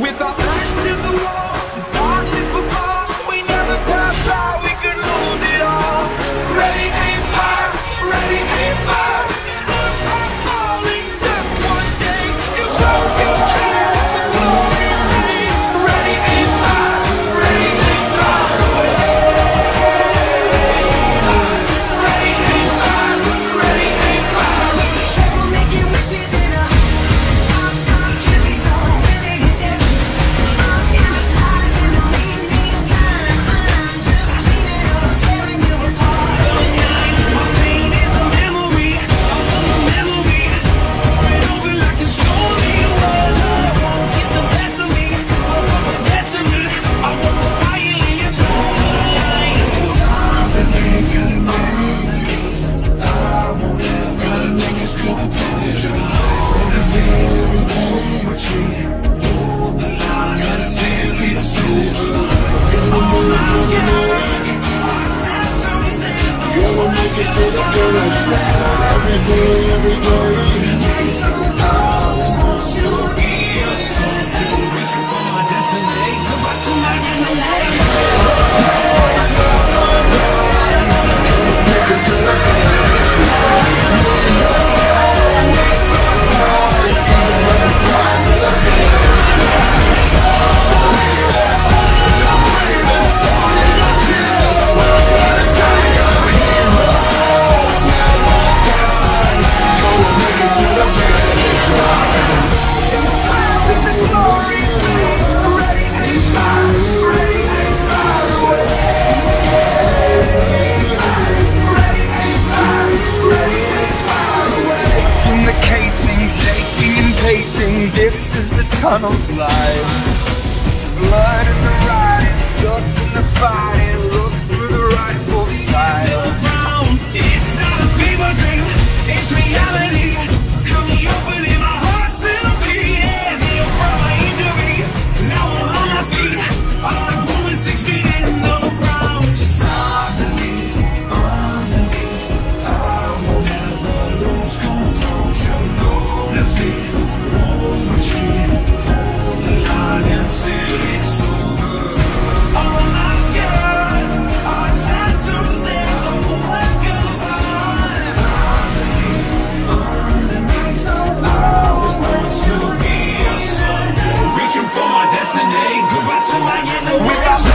with our back to the wall. tunnels light. flying away.